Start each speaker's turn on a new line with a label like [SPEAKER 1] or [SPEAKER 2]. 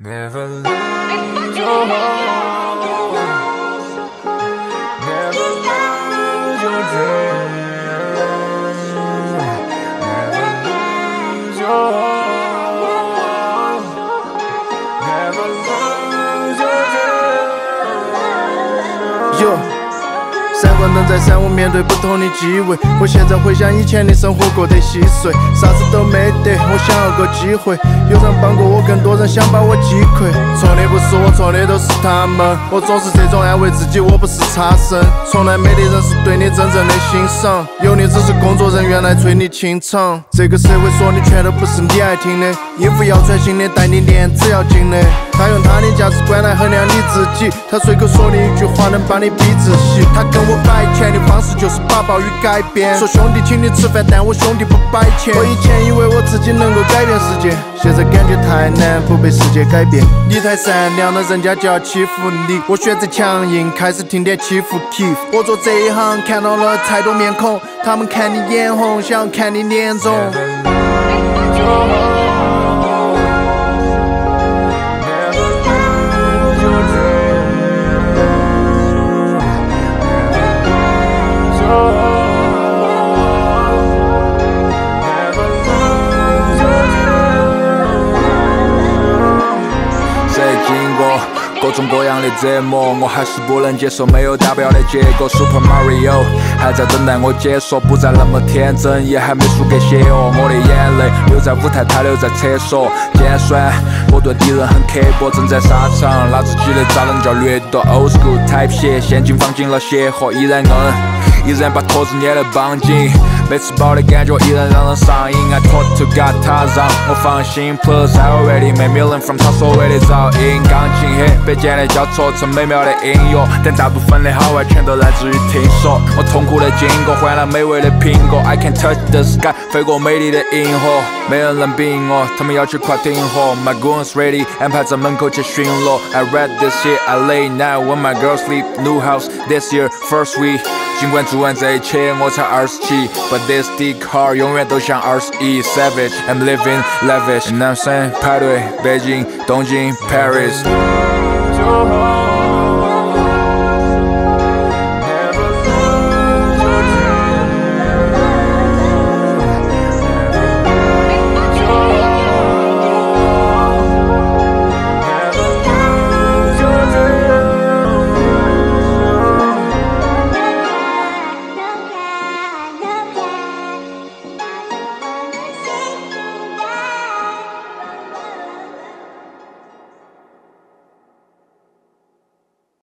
[SPEAKER 1] Never lose your hope. Never lose your dream.
[SPEAKER 2] 闪光灯在闪我面对不同的机会。我现在回想以前的生活过得稀碎，啥子都没得，我想要个机会。有人帮过我，更多人想把我击溃。错的不是我，错的都是他们。我总是这种安慰自己，我不是差生。从来没得人是对你真正的欣赏，有的只是工作人员来催你清场。这个社会说的全都不是你爱听的，衣服要穿新的，带你脸只要紧的。他用价值观来衡量你自己，他随口说的一句话能把你逼窒息。他跟我摆钱的方式就是把暴雨改变，说兄弟请你吃饭，但我兄弟不摆钱。我以前以为我自己能够改变世界，现在感觉太难，不被世界改变。你太善良了，人家就要欺负你。我选择强硬，开始听点欺负 Keith。我做这一行看到了太多面孔，他们看你眼红，想看你脸肿。
[SPEAKER 3] 各种各样的折磨，我还是不能接受没有达标的结果。Super Mario 还在等待我解说，不再那么天真，也还没输给邪恶。我的眼泪留在舞台，他留在厕所。尖酸，我对敌人很刻薄，正在沙场，拿自己的炸弹叫掠夺。Old school type 血，现金放进了鞋盒，依然硬，依然把坨子捏得绑紧。没吃饱的感觉依然让人上瘾。I talk to God，他让我放心。Plus I already made million from 他所谓的噪音。钢琴和北键的交错成美妙的音乐，但大部分的好坏全都来自于听说。我痛苦的经过换来美味的苹果。I can touch the sky，飞过美丽的银河，没人能比我，他们要求快停火。My goons ready，安排在门口去巡逻。I read this shit I late night when my girl sleep. New house this year first week。尽管做完这一切，我才二十七，But this dick hard 永远都像二十一。Savage, I'm living lavish，男生排队，北京、东京、Paris。